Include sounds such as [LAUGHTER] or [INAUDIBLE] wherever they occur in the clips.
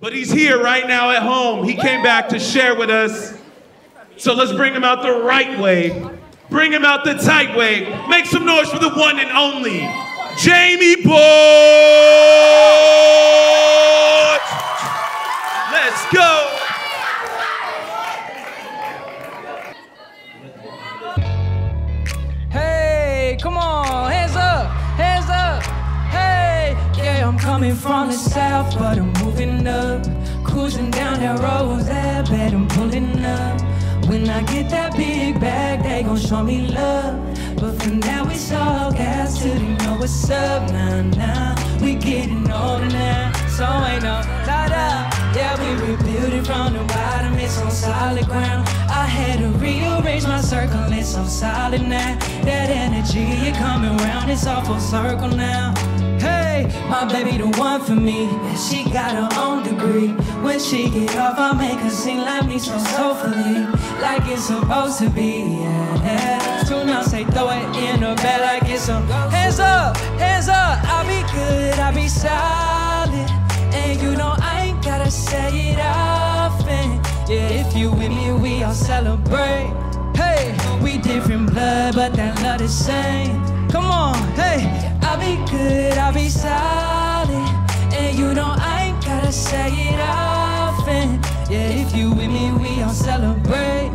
But he's here right now at home. He came back to share with us. So let's bring him out the right way. Bring him out the tight way. Make some noise for the one and only Jamie Boy. Let's go. Coming from the south, but I'm moving up. Cruising down that road, that bet I'm pulling up. When I get that big bag, they gon' show me love. But for now, it's all gas till they know what's up. Nah, nah, we getting older now, so ain't no da da. Yeah, we rebuild it from the bottom, it's on solid ground. I had to rearrange my circle, it's so solid now. That energy, it coming round, it's all full circle now. Hey, my baby the one for me. She got her own degree. When she get off, I make her sing like me so soulfully, like it's supposed to be. Yeah, I say throw it in the bed like it's some hands up, hands up. I'll be good, I'll be solid, and you know I ain't gotta say it often. Yeah, if you with me, we all celebrate. Hey, we different blood, but that love the same. Come on, hey, I'll be good, I'll be solid. And you know I ain't gotta say it often. Yeah, if you with me, we all celebrate.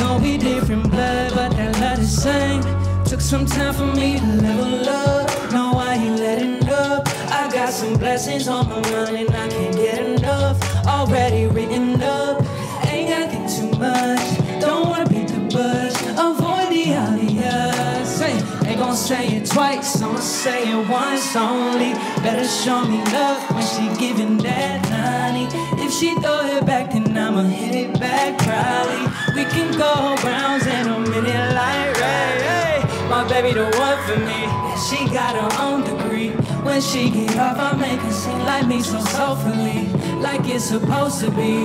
No, we different blood, but that love the same. Took some time for me to level up. No, I ain't letting up. I got some blessings on my mind and I can't get enough. Already written up. Ain't gotta think too much. Say it twice. I'ma say it once only. Better show me love when she giving that honey. If she throw it back, then I'ma hit it back probably. We can go rounds in a minute like Ray. Hey, my baby the one for me. She got her own degree. When she get off, I make her sing like me so soulfully, like it's supposed to be.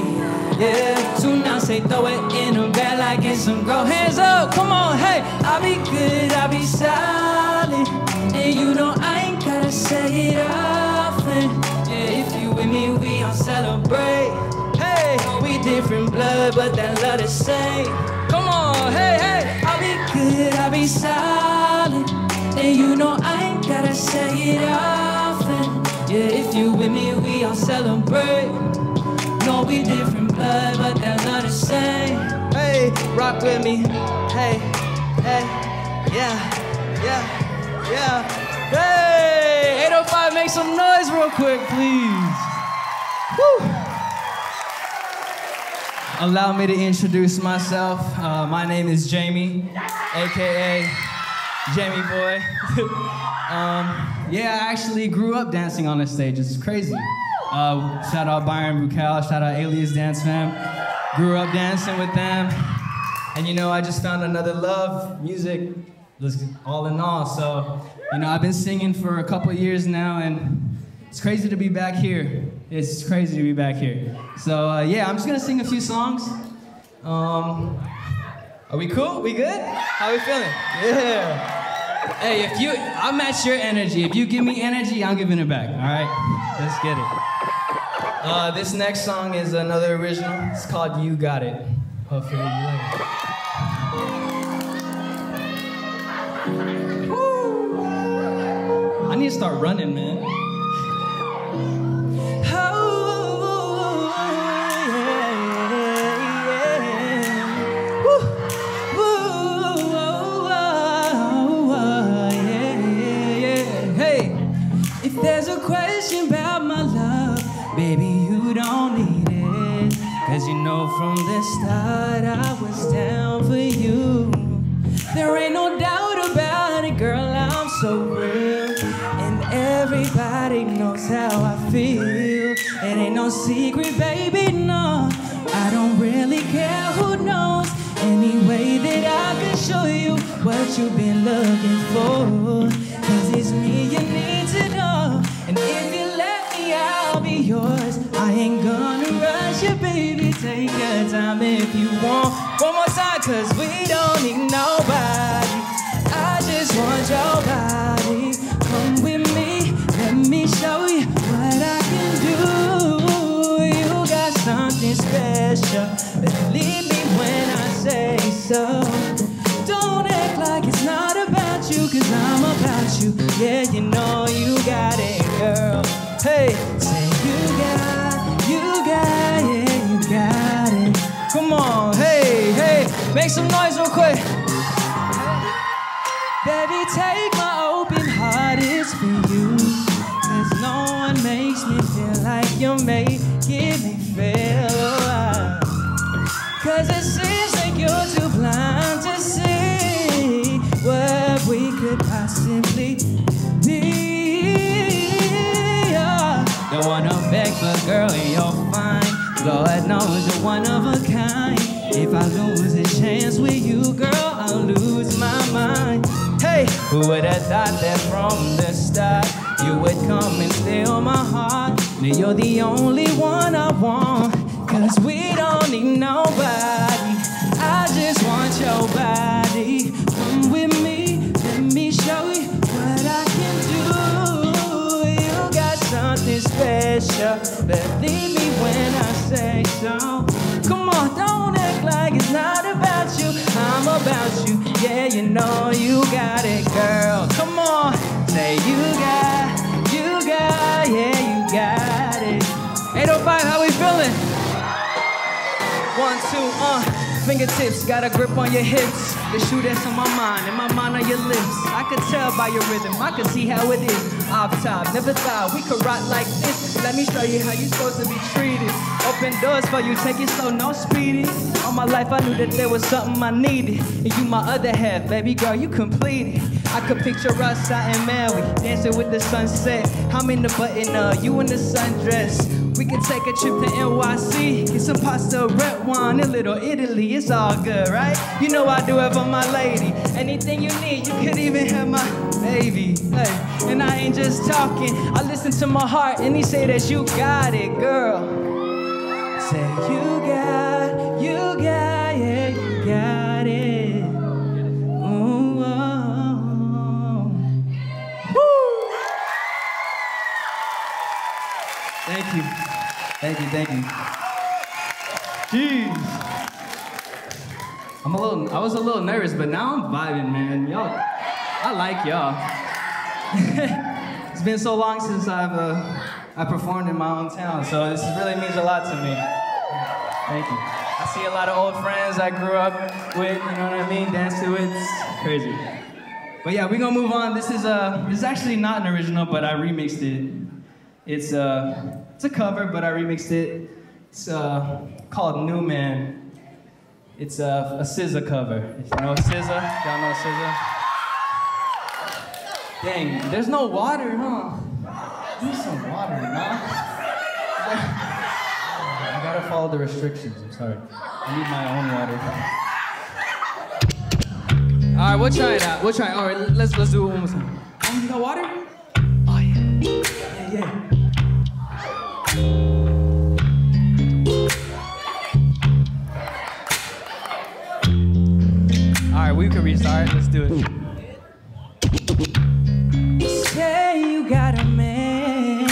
Yeah, soon I say throw it in her bed like it's some girl. Hands up, come on, hey. I'll be good, I'll be solid, and you know I ain't gotta say it often. Yeah, if you with me, we all celebrate. Hey, we different blood, but that love the same. Come on, hey, hey. I'll be good, I'll be solid. And you know I ain't gotta say it often. Yeah, if you with me, we all celebrate. No, we different blood, but that love the same. Hey, rock with me. Hey, hey, yeah, yeah, yeah. Hey, 805, make some noise real quick, please. Woo. Allow me to introduce myself. Uh, my name is Jamie, aka Jamie Boy. [LAUGHS] um, yeah, I actually grew up dancing on this stage. It's crazy. Uh, shout out Byron Bucao, shout out Alias Dance Fam. Grew up dancing with them. And you know, I just found another love, music, all in all. So, you know, I've been singing for a couple years now, and it's crazy to be back here. It's crazy to be back here. So, uh, yeah, I'm just gonna sing a few songs. Um, are we cool? We good? How we feeling? Yeah. Hey, if you, I'll match your energy. If you give me energy, I'm giving it back. All right, let's get it. Uh, this next song is another original. It's called "You Got It." Hopefully you like it. I need to start running, man. Any way that I can show you what you've been looking for. Cause it's me you need to know. And if you let me, I'll be yours. I ain't gonna rush you, baby. Take your time if you want. One more time, cause we don't need nobody. I just want your body. Come with me, let me show you what I can do. You got something special. Believe so. Don't act like it's not about you, cause I'm about you. Yeah, you know you got it, girl. Hey, say you got, you got, yeah, you got it. Come on, hey, hey, make some noise real quick. Baby, take could possibly be. Yeah. Don't wanna beg, but girl, you're fine. Lord knows you're one of a kind. If I lose a chance with you, girl, I'll lose my mind. Hey, who would have thought that from the start you would come and steal my heart? Now you're the only one I want. Cause we don't need nobody. I just want your body. Believe me when I say so. Come on, don't act like it's not about you. I'm about you. Yeah, you know you got it, girl. Come on, say you got, you got, yeah, you got it. 805, how we feeling? One, two, uh. Fingertips, got a grip on your hips. The shoe that's on my mind, and my mind on your lips. I could tell by your rhythm, I could see how it is. Off top, never thought we could rock like this. Let me show you how you supposed to be treated. Open doors for you, take it slow, no speeding. All my life I knew that there was something I needed. And you my other half, baby girl, you completed. I could picture us out in Maui, dancing with the sunset. I'm in the button up, you in the sundress. We could take a trip to NYC, get some pasta, red wine, a little Italy. It's all good, right? You know I do it for my lady. Anything you need, you could even have my baby. Hey, and I ain't just talking. I listen to my heart, and he say that you got it, girl. Say you got, you got, yeah, you got it. Ooh, oh. Woo! Thank you. Thank you, thank you. Jeez. I'm a little, I was a little nervous, but now I'm vibing, man. Y'all, I like y'all. [LAUGHS] it's been so long since I've, uh, I performed in my own town, so this really means a lot to me. Thank you. I see a lot of old friends I grew up with, you know what I mean? Dance to it, it's crazy. But yeah, we're gonna move on. This is uh, this is actually not an original, but I remixed it. It's uh, it's a cover, but I remixed it. It's uh, called New Man. It's a, a SZA cover. You know SZA? Y'all know SZA? Dang, there's no water, huh? Need some water, man. I gotta follow the restrictions. I'm sorry. I need my own water. All right, we'll try it out. We'll try. It. All right, let's let's do it one more time. Oh, you got water? Oh yeah. Yeah, yeah. All right. Let's do it. Say you got a man,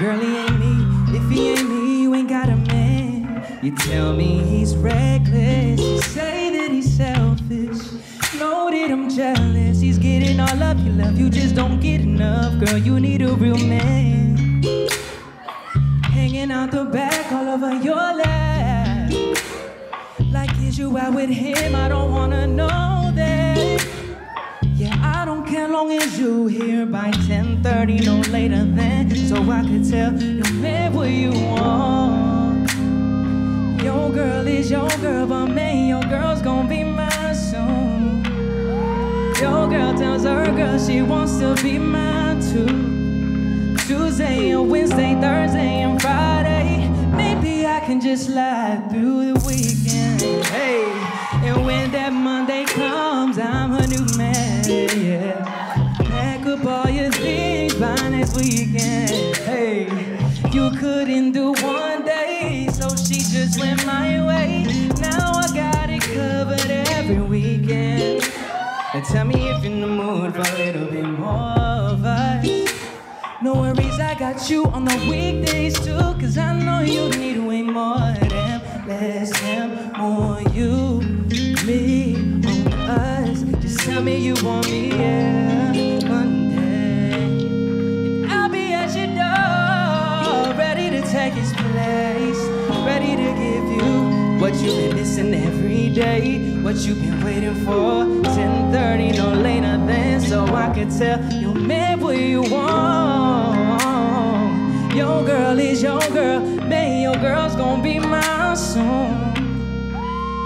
girl, he ain't me. If he ain't me, you ain't got a man. You tell me he's reckless. You say that he's selfish. Know that I'm jealous. He's getting all of your love. You just don't get enough, girl. You need a real man. Hanging out the back all over your lap. Is you out with him? I don't wanna know that. Yeah, I don't care long as you here by 10:30, no later than, so I could tell your man what you want. Your girl is your girl, but man, your girl's gonna be mine soon. Your girl tells her girl she wants to be mine too. Tuesday and Wednesday, Thursday and Friday. Maybe I can just slide through the weekend. Hey, and when that Monday comes, I'm a new man. Yeah, pack up all your things by next weekend. Hey, you couldn't do one day, so she just went my way. Now I got it covered every weekend. And tell me if you're in the mood for a little bit more vibes. No worries, I got you on the weekdays too, cause I know you need way more less him or you, me on us. Just tell me you want me, yeah, Monday. And I'll be at your door, ready to take his place, ready to give you what you've been missing every day, what you've been waiting for. 10:30, no later than, so I can tell you man what you want. Your girl is your girl, soon.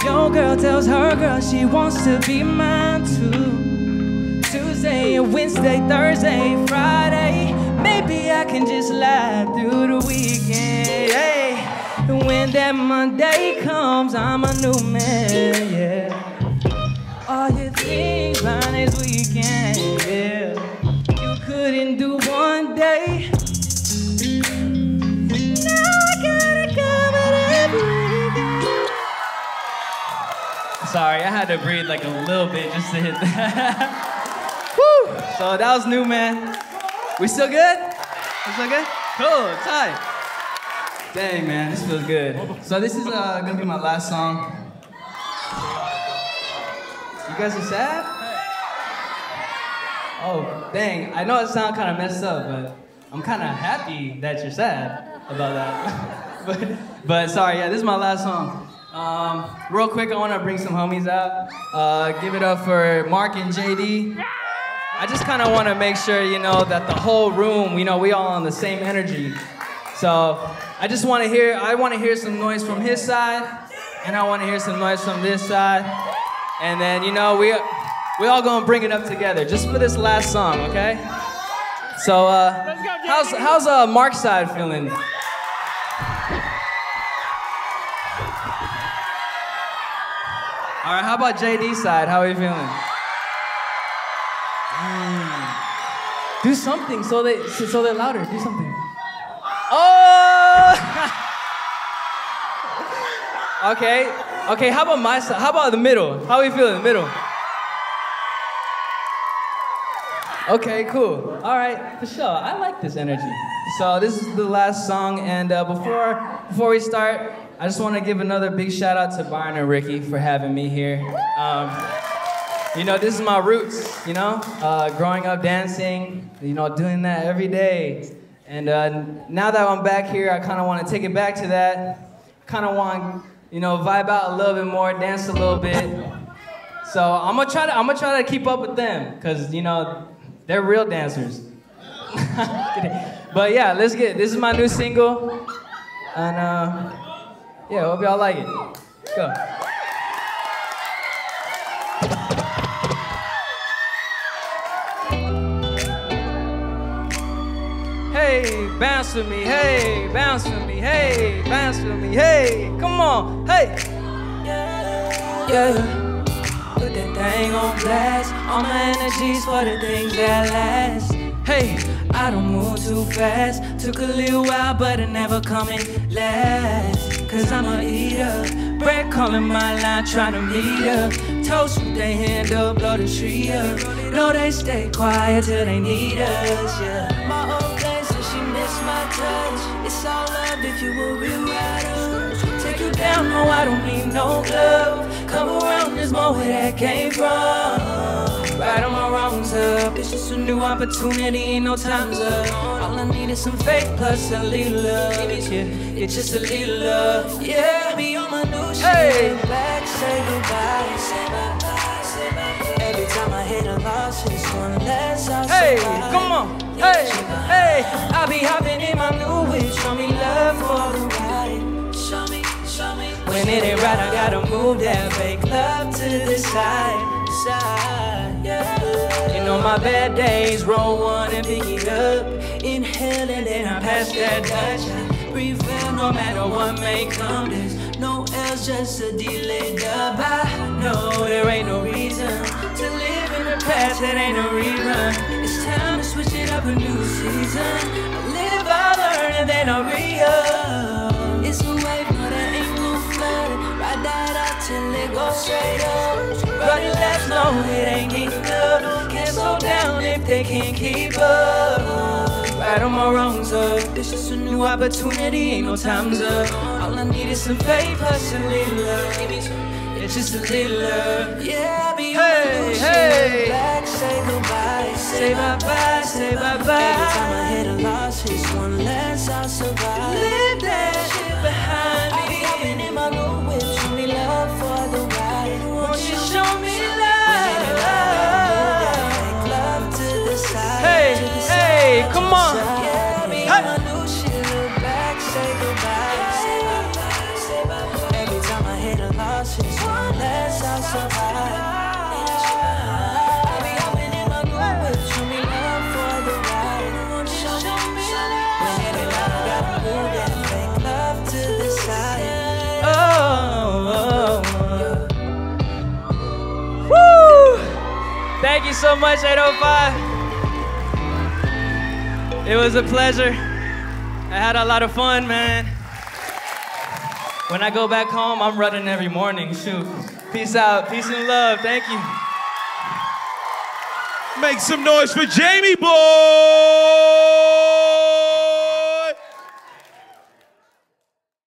Your girl tells her girl she wants to be mine too. Tuesday Wednesday, Thursday, Friday. Maybe I can just lie through the weekend. Hey, when that Monday comes, I'm a new man. Yeah, all your things by next weekend. Yeah, you couldn't do one day. Sorry, I had to breathe like a little bit just to hit that. [LAUGHS] Woo! So that was new, man. We still good? We still good? Cool, tight. Dang, man, this feels good. So this is uh, gonna be my last song. You guys are sad? Oh, dang. I know it sounds kind of messed up, but I'm kind of happy that you're sad about that. [LAUGHS] but, but sorry, yeah, this is my last song. Um, real quick, I want to bring some homies out. Uh, give it up for Mark and JD. I just kind of want to make sure, you know, that the whole room, you know, we all on the same energy. So I just want to hear, I want to hear some noise from his side, and I want to hear some noise from this side. And then, you know, we, we all gonna bring it up together, just for this last song, okay? So, uh, how's, how's uh, Mark's side feeling? All right, how about JD's side? How are you feeling? Mm. Do something so they so they're louder. Do something. Oh! [LAUGHS] okay. Okay, how about my side? How about the middle? How are you feeling? The middle. Okay, cool. All right, for sure. I like this energy. So this is the last song, and uh, before before we start, I just want to give another big shout out to Byron and Ricky for having me here. Um, you know, this is my roots. You know, uh, growing up dancing, you know, doing that every day, and uh, now that I'm back here, I kind of want to take it back to that. Kind of want, you know, vibe out a little bit more, dance a little bit. So I'm gonna try to I'm gonna try to keep up with them, cause you know they're real dancers. [LAUGHS] but yeah, let's get this is my new single, and uh, yeah, hope y'all like it. Go. Hey, bounce with me, hey, bounce with me, hey, bounce with me, hey, come on, hey. Yeah, put that thing on blast. All my energies for the things that last. Hey, I don't move too fast. Took a little while, but it never coming last. Cause I'm a eater. Bread calling my line, trying to meet up. Toast with their hand up, blow the tree up. No, they stay quiet till they need us, yeah. My old place, so she miss my touch. It's all love if you a real rider. Take you down, no, I don't need no glove. Come around, there's more where that came from. Right on my wrongs up. It's just a new opportunity, ain't no time's up. All I need is some faith plus a little love. Yeah, it's just a little love. Yeah, be on my new shit. Hey. Back, say goodbye, say bye bye, say bye bye. Every time I hit a loss, it's one less. I'll hey, survive. come on. Hey, hey, I'll be hopping in my new whip. Show me love for the ride. Show me, show me. When it ain't right, I gotta move that fake love to the side, side. You know my bad days, roll one and pick it up. Inhale and then I pass that Dutch. Breathe in no matter what may come. There's no else, just a delayed dub. I know there ain't no reason to live in the past, that ain't no rerun. It's time to switch it up a new season. I live, I learn, and then I re-up. It's a wave, no, there ain't no flood. Ride that out till it goes straight it ain't enough. Can't slow down if they can't keep up. right all my wrongs up. This is a new opportunity, ain't no time's up. All I need is some faith, plus a little love. It's just a little love. Yeah, I'll be hey, hey. Back, say goodbye, say bye bye, say bye bye. Every time I hit a loss, it's one less I'll survive. Leave that shit Thank you so much, 805. It was a pleasure. I had a lot of fun, man. When I go back home, I'm running every morning. Shoot. Peace out. Peace and love. Thank you. Make some noise for Jamie Boy!